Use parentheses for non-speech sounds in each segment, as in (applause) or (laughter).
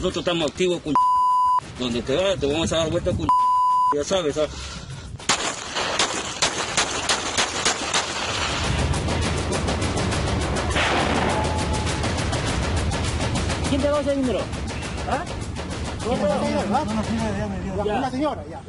Nosotros estamos activos con (laughs) donde te vas, te vamos a dar vuelta con (laughs) ya sabes. ¿sabes? ¿Quién te va a hacer dinero? ¿Ah? Una señora, ya.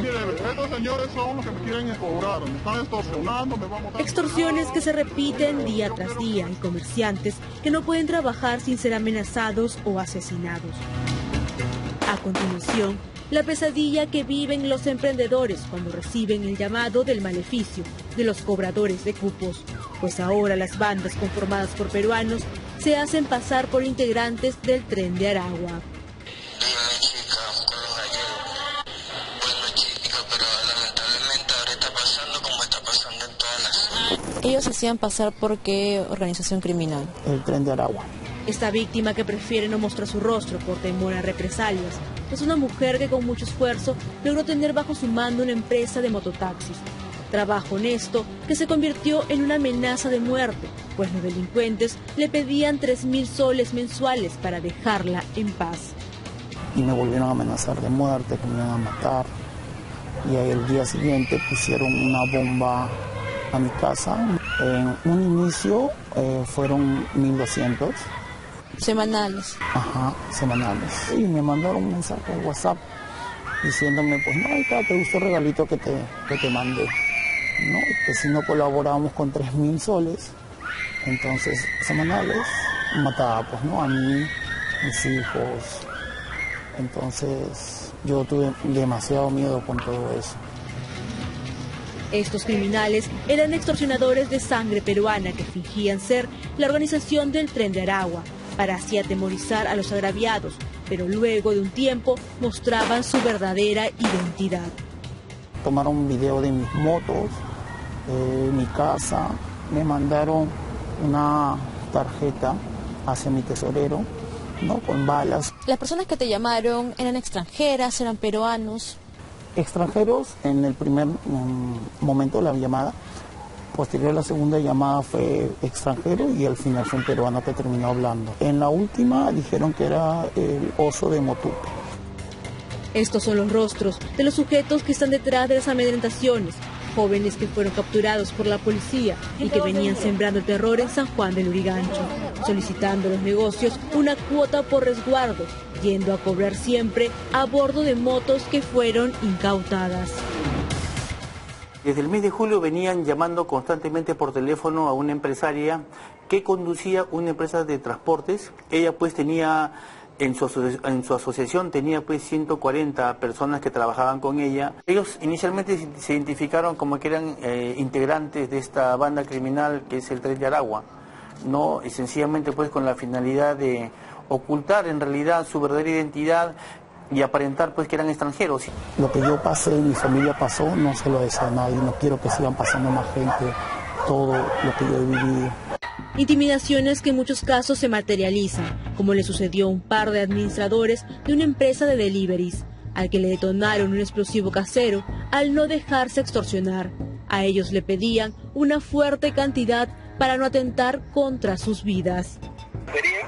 Mire, estos señores son los que me quieren cobrar, me están extorsionando, me van a botar. Extorsiones que se repiten día tras día y comerciantes que no pueden trabajar sin ser amenazados o asesinados. A continuación, la pesadilla que viven los emprendedores cuando reciben el llamado del maleficio de los cobradores de cupos, pues ahora las bandas conformadas por peruanos se hacen pasar por integrantes del tren de Aragua. Ellos se hacían pasar por qué organización criminal. El tren de Aragua. Esta víctima que prefiere no mostrar su rostro por temor a represalias es una mujer que con mucho esfuerzo logró tener bajo su mando una empresa de mototaxis. Trabajo honesto que se convirtió en una amenaza de muerte, pues los delincuentes le pedían 3 mil soles mensuales para dejarla en paz. Y me volvieron a amenazar de muerte, que me iban a matar. Y ahí el día siguiente pusieron una bomba a mi casa. En un inicio eh, fueron 1200. Semanales. Ajá, semanales. Y me mandaron un mensaje de WhatsApp diciéndome, pues no, ahí está, te gustó el regalito que te, que te mandé. ¿no? Que si no colaborábamos con 3.000 soles, entonces semanales, mataba pues, ¿no? A mí, mis hijos. Entonces yo tuve demasiado miedo con todo eso. Estos criminales eran extorsionadores de sangre peruana que fingían ser la organización del tren de Aragua para así atemorizar a los agraviados, pero luego de un tiempo mostraban su verdadera identidad. Tomaron un video de mis motos, de mi casa, me mandaron una tarjeta hacia mi tesorero, ¿no? Con balas. Las personas que te llamaron eran extranjeras, eran peruanos. Extranjeros en el primer mm, momento de la llamada, posterior a la segunda llamada fue extranjero y al final fue un peruano que terminó hablando. En la última dijeron que era el oso de Motupe. Estos son los rostros de los sujetos que están detrás de las amedrentaciones, jóvenes que fueron capturados por la policía y que venían sembrando terror en San Juan del Urigancho, solicitando a los negocios una cuota por resguardo, yendo a cobrar siempre a bordo de motos que fueron incautadas. Desde el mes de julio venían llamando constantemente por teléfono a una empresaria que conducía una empresa de transportes. Ella pues tenía en su, en su asociación tenía pues 140 personas que trabajaban con ella. Ellos inicialmente se- identificaron como que eran eh, integrantes de esta banda criminal que es el Tren de Aragua, ¿no? Y sencillamente pues con la finalidad de ocultar en realidad su verdadera identidad y aparentar pues que eran extranjeros. Lo que yo pasé mi familia pasó, no se lo deseo a nadie, no quiero que sigan pasando más gente todo lo que yo he vivido. Intimidaciones que en muchos casos se materializan, como le sucedió a un par de administradores de una empresa de deliveries, al que le detonaron un explosivo casero al no dejarse extorsionar. A ellos le pedían una fuerte cantidad para no atentar contra sus vidas. Sería,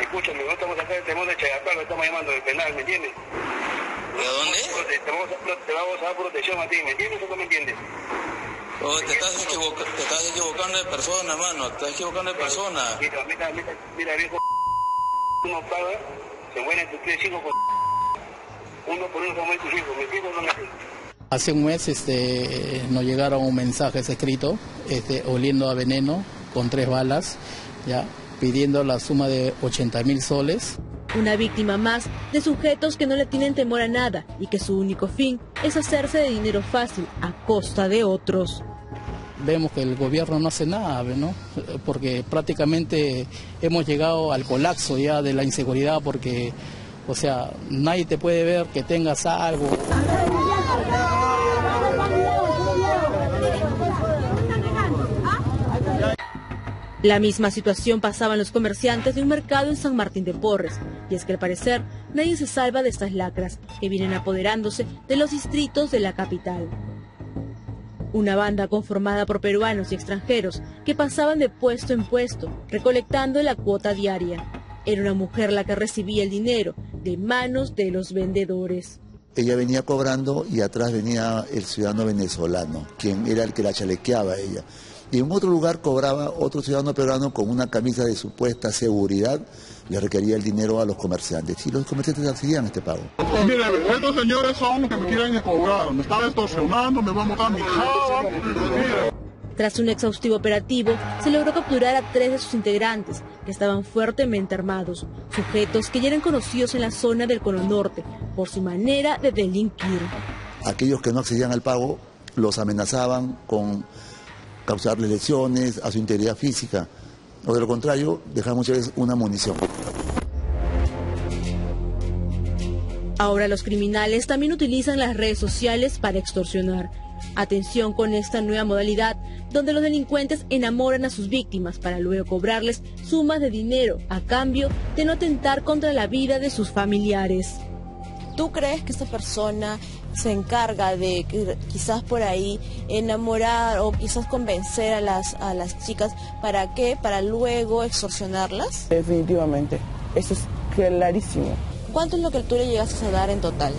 escúchame, estamos acá de no estamos llamando del penal, ¿me entiendes? ¿De dónde? Te, vamos a, pro- te vamos a dar protección a ti, ¿me entiendes o no me entiendes? Oh, te, estás te estás equivocando de persona, mano. Te estás equivocando de persona. Mira, mira, mira, mira, viejo, uno paga, se mueren tus tres hijos con uno por uno se mueren tus hijos, ¿me entiendes o no me? Hace un mes este, nos llegaron un mensaje escrito, este, oliendo a veneno, con tres balas, ya pidiendo la suma de 80 mil soles. Una víctima más de sujetos que no le tienen temor a nada y que su único fin es hacerse de dinero fácil a costa de otros. Vemos que el gobierno no hace nada, ¿no? Porque prácticamente hemos llegado al colapso ya de la inseguridad porque, o sea, nadie te puede ver que tengas algo. La misma situación pasaba en los comerciantes de un mercado en San Martín de Porres, y es que al parecer nadie se salva de estas lacras que vienen apoderándose de los distritos de la capital. Una banda conformada por peruanos y extranjeros que pasaban de puesto en puesto, recolectando la cuota diaria. Era una mujer la que recibía el dinero de manos de los vendedores. Ella venía cobrando y atrás venía el ciudadano venezolano, quien era el que la chalequeaba a ella. Y en otro lugar cobraba otro ciudadano peruano con una camisa de supuesta seguridad, le requería el dinero a los comerciantes. Y los comerciantes accedían a este pago. Mire, estos señores son los que me quieren cobrar. Me están extorsionando, me van a botar mi. Mire. Tras un exhaustivo operativo, se logró capturar a tres de sus integrantes, que estaban fuertemente armados, sujetos que ya eran conocidos en la zona del Cono Norte por su manera de delinquir. Aquellos que no accedían al pago los amenazaban con causarles lesiones a su integridad física, o de lo contrario, dejar muchas veces una munición. Ahora los criminales también utilizan las redes sociales para extorsionar. Atención con esta nueva modalidad, donde los delincuentes enamoran a sus víctimas para luego cobrarles sumas de dinero a cambio de no atentar contra la vida de sus familiares. ¿Tú crees que esta persona se encarga de quizás por ahí enamorar o quizás convencer a las, a las chicas para qué? Para luego extorsionarlas? Definitivamente, eso es clarísimo. ¿Cuánto es lo que tú le llegaste a dar en total?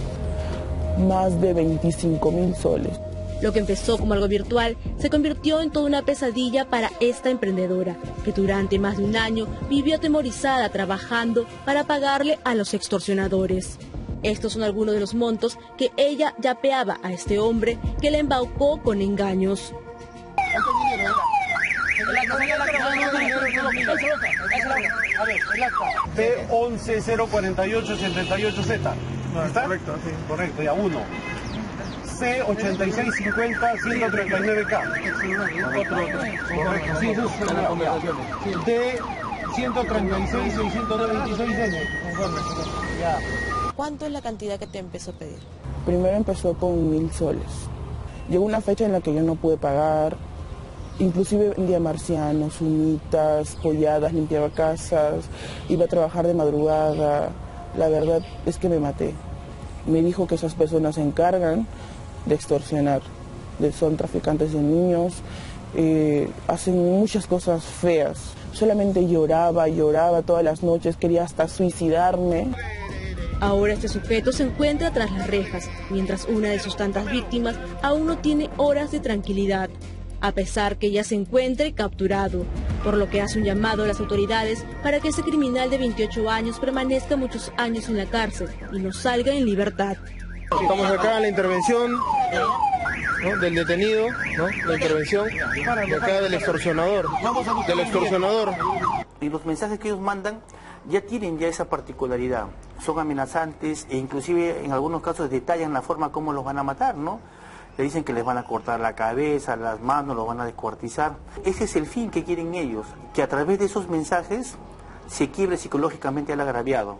Más de 25 mil soles. Lo que empezó como algo virtual se convirtió en toda una pesadilla para esta emprendedora, que durante más de un año vivió atemorizada trabajando para pagarle a los extorsionadores. Estos son algunos de los montos que ella yapeaba a este hombre que la embaucó con engaños. B11048-78Z. ¿Está? Correcto, sí. Correcto, ya uno. C8650-139K. Correcto, sí, justo. D 136 626N. Ya. ¿Cuánto es la cantidad que te empezó a pedir? Primero empezó con mil soles. Llegó una fecha en la que yo no pude pagar. Inclusive vendía marcianos, unitas, polladas, limpiaba casas, iba a trabajar de madrugada. La verdad es que me maté. Me dijo que esas personas se encargan de extorsionar. Son traficantes de niños, eh, hacen muchas cosas feas. Solamente lloraba, lloraba todas las noches, quería hasta suicidarme. Ahora este sujeto se encuentra tras las rejas, mientras una de sus tantas víctimas aún no tiene horas de tranquilidad, a pesar que ya se encuentre capturado, por lo que hace un llamado a las autoridades para que ese criminal de 28 años permanezca muchos años en la cárcel y no salga en libertad. Estamos acá en la intervención del detenido, ¿no? la intervención de acá del extorsionador, del extorsionador. Y los mensajes que ellos mandan ya tienen ya esa particularidad, son amenazantes e inclusive en algunos casos detallan la forma como los van a matar, ¿no? Le dicen que les van a cortar la cabeza, las manos, los van a descuartizar. Ese es el fin que quieren ellos, que a través de esos mensajes se quiebre psicológicamente al agraviado.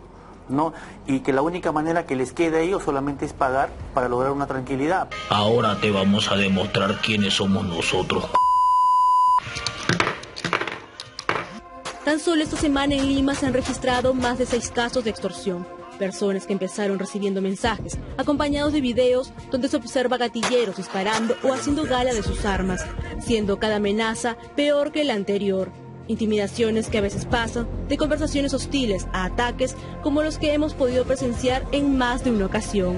¿no? Y que la única manera que les queda a ellos solamente es pagar para lograr una tranquilidad. Ahora te vamos a demostrar quiénes somos nosotros. Tan solo esta semana en Lima se han registrado más de seis casos de extorsión. Personas que empezaron recibiendo mensajes, acompañados de videos donde se observa gatilleros disparando o haciendo gala de sus armas, siendo cada amenaza peor que la anterior. Intimidaciones que a veces pasan de conversaciones hostiles a ataques como los que hemos podido presenciar en más de una ocasión.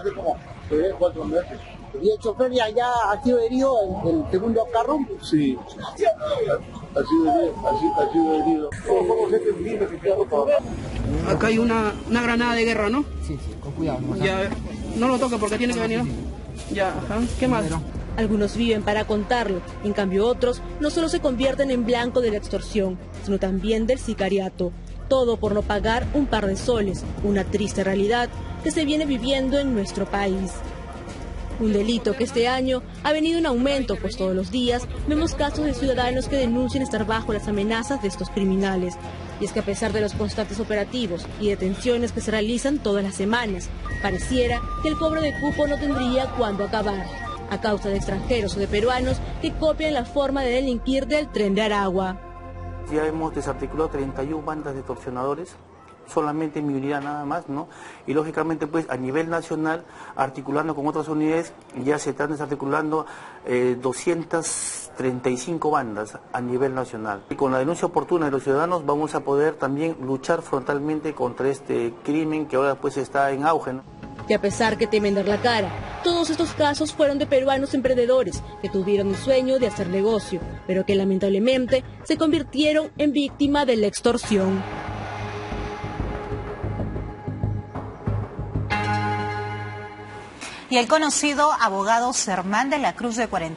hace como tres, cuatro meses. ¿Y el chofer ya, ya ha sido herido en el segundo carro? Sí. Ha sido herido, ha sido herido. Acá hay una, una granada de guerra, ¿no? Sí, sí, con cuidado. Ya, no lo toque porque tiene que venir. Ya, ajá. ¿qué más? Algunos viven para contarlo, en cambio otros no solo se convierten en blanco de la extorsión, sino también del sicariato. Todo por no pagar un par de soles, una triste realidad que se viene viviendo en nuestro país. Un delito que este año ha venido en aumento, pues todos los días vemos casos de ciudadanos que denuncian estar bajo las amenazas de estos criminales. Y es que a pesar de los constantes operativos y detenciones que se realizan todas las semanas, pareciera que el cobro de cupo no tendría cuándo acabar, a causa de extranjeros o de peruanos que copian la forma de delinquir del tren de Aragua. Ya hemos desarticulado 31 bandas de extorsionadores solamente en mi unidad nada más, ¿no? Y lógicamente, pues a nivel nacional, articulando con otras unidades, ya se están desarticulando eh, 200 35 bandas a nivel nacional. Y con la denuncia oportuna de los ciudadanos vamos a poder también luchar frontalmente contra este crimen que ahora pues está en auge. ¿no? Y a pesar que temen dar la cara, todos estos casos fueron de peruanos emprendedores que tuvieron el sueño de hacer negocio, pero que lamentablemente se convirtieron en víctima de la extorsión. Y el conocido abogado Sermán de la Cruz de 40